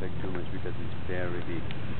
Take too much because it's very relief.